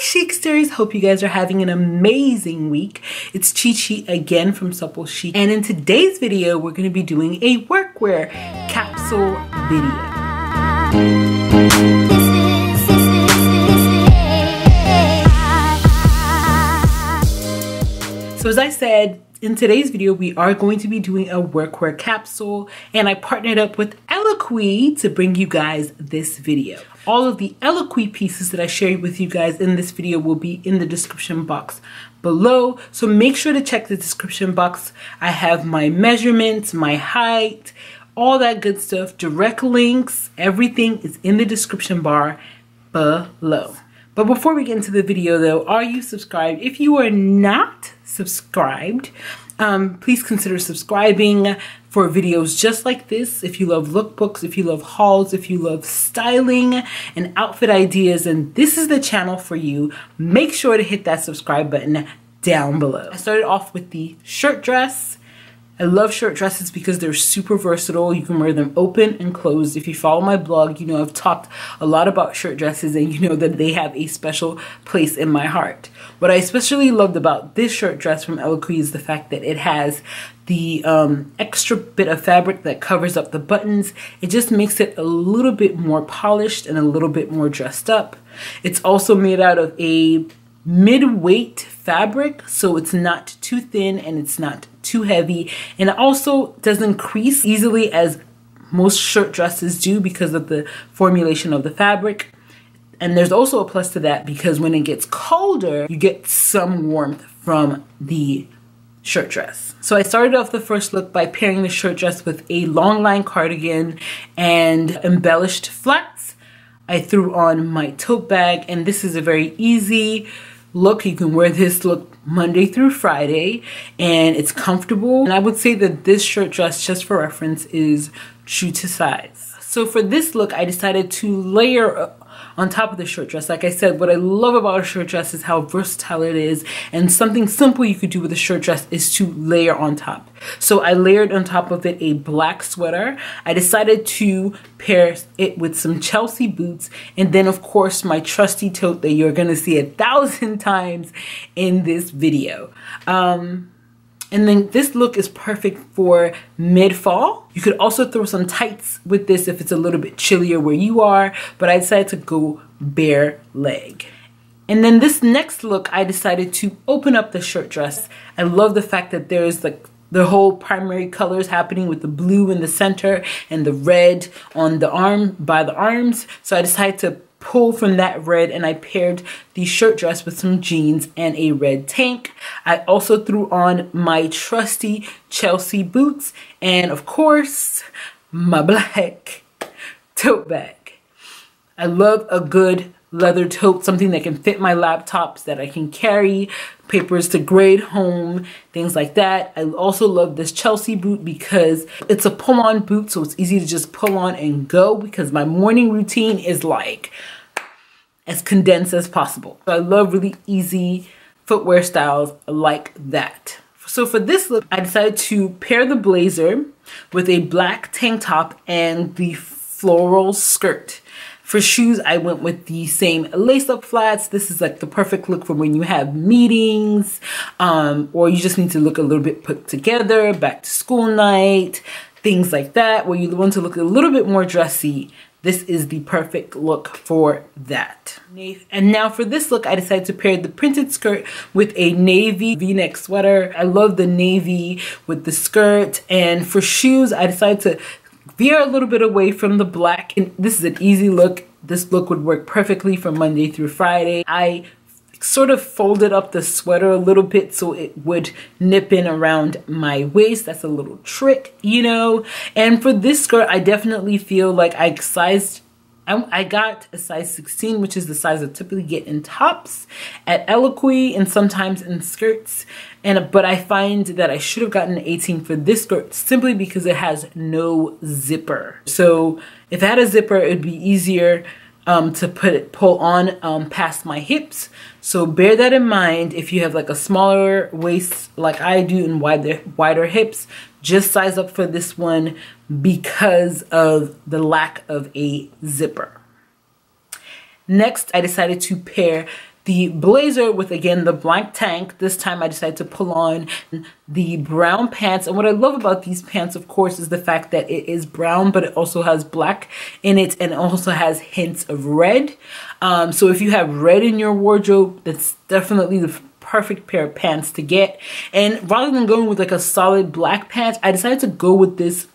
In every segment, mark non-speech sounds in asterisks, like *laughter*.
Chicsters, hope you guys are having an amazing week. It's Chi Chi again from Supple Chic and in today's video we're going to be doing a workwear capsule video. So as I said, in today's video, we are going to be doing a workwear capsule and I partnered up with Eloquii to bring you guys this video. All of the Eloquii pieces that I shared with you guys in this video will be in the description box below. So make sure to check the description box. I have my measurements, my height, all that good stuff, direct links, everything is in the description bar below. But before we get into the video though, are you subscribed? If you are not subscribed, um, please consider subscribing for videos just like this. If you love lookbooks, if you love hauls, if you love styling and outfit ideas, and this is the channel for you, make sure to hit that subscribe button down below. I started off with the shirt dress I love short dresses because they're super versatile. You can wear them open and closed. If you follow my blog, you know I've talked a lot about shirt dresses and you know that they have a special place in my heart. What I especially loved about this shirt dress from Eloquii is the fact that it has the um, extra bit of fabric that covers up the buttons. It just makes it a little bit more polished and a little bit more dressed up. It's also made out of a mid-weight fabric so it's not too thin and it's not too heavy and it also doesn't crease easily as most shirt dresses do because of the formulation of the fabric and there's also a plus to that because when it gets colder you get some warmth from the shirt dress. So I started off the first look by pairing the shirt dress with a long line cardigan and embellished flats. I threw on my tote bag and this is a very easy look. You can wear this look Monday through Friday and it's comfortable. And I would say that this shirt dress, just for reference, is true to size. So for this look, I decided to layer on top of the shirt dress. Like I said, what I love about a shirt dress is how versatile it is. And something simple you could do with a shirt dress is to layer on top. So I layered on top of it a black sweater. I decided to pair it with some Chelsea boots. And then of course my trusty tote that you're gonna see a thousand *laughs* times in this video. Um, and then this look is perfect for mid-fall. You could also throw some tights with this if it's a little bit chillier where you are, but I decided to go bare leg. And then this next look, I decided to open up the shirt dress. I love the fact that there's like the whole primary colors happening with the blue in the center and the red on the arm by the arms. So I decided to pull from that red and I paired the shirt dress with some jeans and a red tank. I also threw on my trusty Chelsea boots and of course my *laughs* black tote bag. I love a good leather tote, something that can fit my laptops that I can carry, papers to grade home, things like that. I also love this Chelsea boot because it's a pull on boot so it's easy to just pull on and go because my morning routine is like as condensed as possible. So I love really easy footwear styles like that. So for this look, I decided to pair the blazer with a black tank top and the floral skirt. For shoes, I went with the same lace-up flats. This is like the perfect look for when you have meetings um, or you just need to look a little bit put together, back to school night, things like that, where you want to look a little bit more dressy. This is the perfect look for that. And now for this look, I decided to pair the printed skirt with a navy v-neck sweater. I love the navy with the skirt. And for shoes, I decided to veer a little bit away from the black. And this is an easy look. This look would work perfectly from Monday through Friday. I sort of folded up the sweater a little bit so it would nip in around my waist. That's a little trick, you know. And for this skirt, I definitely feel like I sized I got a size 16, which is the size I typically get in tops at Eloquii and sometimes in skirts. And But I find that I should have gotten an 18 for this skirt simply because it has no zipper. So if it had a zipper, it would be easier um, to put it, pull on um, past my hips. So bear that in mind if you have like a smaller waist like I do and wider, wider hips, just size up for this one because of the lack of a zipper. Next, I decided to pair the blazer with again the blank tank. This time I decided to pull on the brown pants. And what I love about these pants, of course, is the fact that it is brown, but it also has black in it and also has hints of red. Um, so if you have red in your wardrobe, that's definitely the perfect pair of pants to get. And rather than going with like a solid black pants, I decided to go with this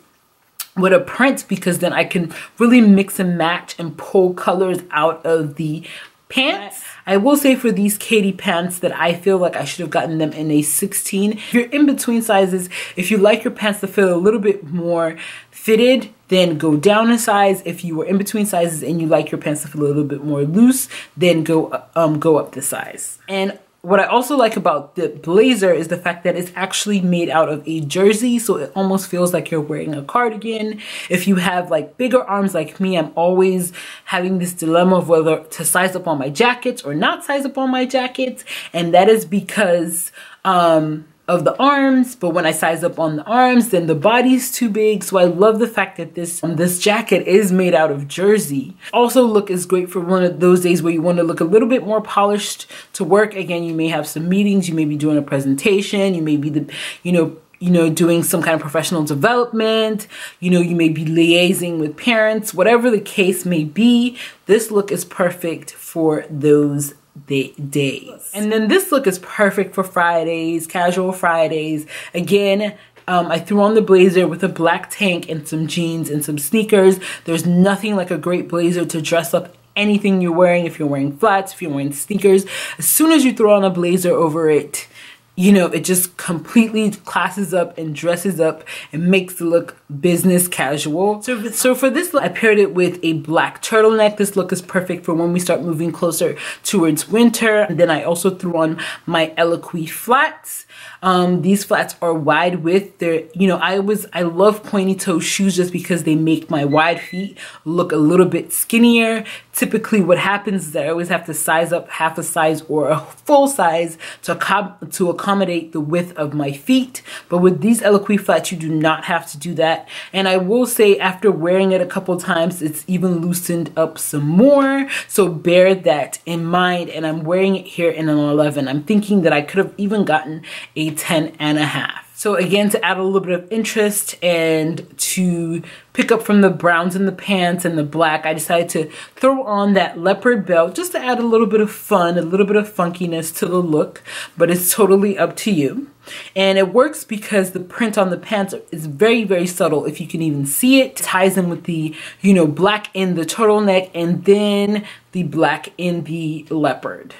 with a print because then I can really mix and match and pull colors out of the pants. I will say for these Kady pants that I feel like I should have gotten them in a 16. If you're in between sizes, if you like your pants to feel a little bit more fitted, then go down a size. If you were in between sizes and you like your pants to feel a little bit more loose, then go um go up the size. And what I also like about the blazer is the fact that it's actually made out of a jersey. So it almost feels like you're wearing a cardigan. If you have like bigger arms like me, I'm always having this dilemma of whether to size up on my jackets or not size up on my jackets. And that is because um, of the arms but when I size up on the arms then the body's too big. So I love the fact that this um, this jacket is made out of jersey. Also look is great for one of those days where you want to look a little bit more polished to work. Again you may have some meetings you may be doing a presentation you may be the you know you know, doing some kind of professional development, you know, you may be liaising with parents, whatever the case may be, this look is perfect for those day days. And then this look is perfect for Fridays, casual Fridays. Again, um, I threw on the blazer with a black tank and some jeans and some sneakers. There's nothing like a great blazer to dress up anything you're wearing. If you're wearing flats, if you're wearing sneakers, as soon as you throw on a blazer over it, you know, it just completely classes up and dresses up and makes it look business casual. So, so for this look, I paired it with a black turtleneck. This look is perfect for when we start moving closer towards winter. And then I also threw on my Eloquii flats. Um, these flats are wide width. They're, you know, I was, I love pointy toe shoes just because they make my wide feet look a little bit skinnier. Typically what happens is I always have to size up half a size or a full size to, accom to accommodate the width of my feet. But with these Eloquii flats, you do not have to do that. And I will say after wearing it a couple times, it's even loosened up some more. So bear that in mind. And I'm wearing it here in an 11. I'm thinking that I could have even gotten a 10 and a half. So again, to add a little bit of interest and to pick up from the browns in the pants and the black, I decided to throw on that leopard belt just to add a little bit of fun, a little bit of funkiness to the look, but it's totally up to you. And it works because the print on the pants is very, very subtle. If you can even see it, it ties in with the, you know, black in the turtleneck and then the black in the leopard.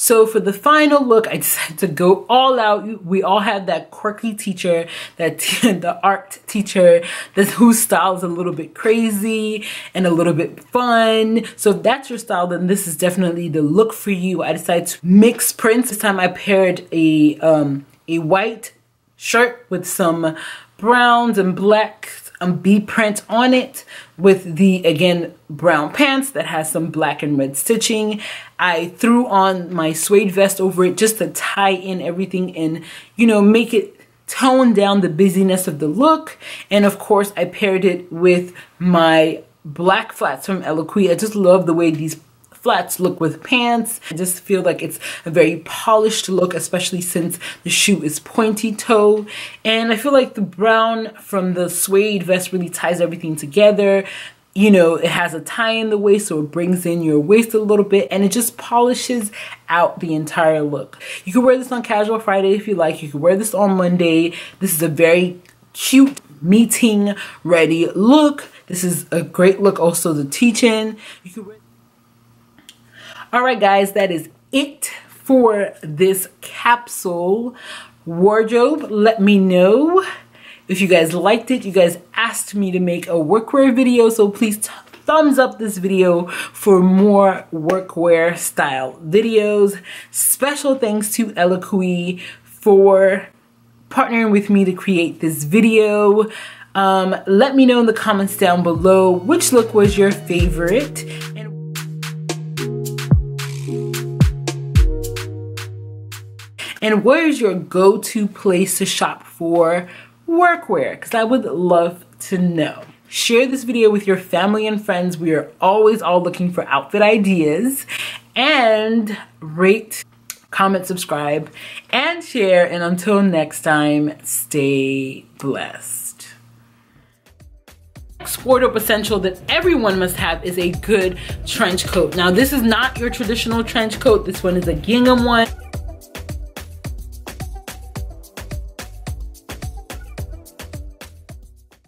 So for the final look, I *laughs* decided to go all out. We all have that quirky teacher, that *laughs* the art teacher, that *laughs* whose style is a little bit crazy and a little bit fun. So if that's your style, then this is definitely the look for you. I decided to mix prints. This time I paired a um, a white shirt with some browns and blacks um, B print on it with the, again, brown pants that has some black and red stitching. I threw on my suede vest over it just to tie in everything and, you know, make it tone down the busyness of the look. And of course, I paired it with my black flats from Eloquii. I just love the way these flats look with pants. I just feel like it's a very polished look, especially since the shoe is pointy toe. And I feel like the brown from the suede vest really ties everything together you know, it has a tie in the waist, so it brings in your waist a little bit and it just polishes out the entire look. You can wear this on casual Friday if you like. You can wear this on Monday. This is a very cute meeting ready look. This is a great look also to teach in. You can wear all right, guys, that is it for this capsule wardrobe. Let me know if you guys liked it. You guys asked me to make a workwear video, so please thumbs up this video for more workwear style videos. Special thanks to Eloquii for partnering with me to create this video. Um, let me know in the comments down below which look was your favorite And where is your go-to place to shop for workwear? Because I would love to know. Share this video with your family and friends. We are always all looking for outfit ideas. and rate, comment, subscribe, and share. And until next time, stay blessed wardrobe essential that everyone must have is a good trench coat. Now this is not your traditional trench coat. This one is a gingham one.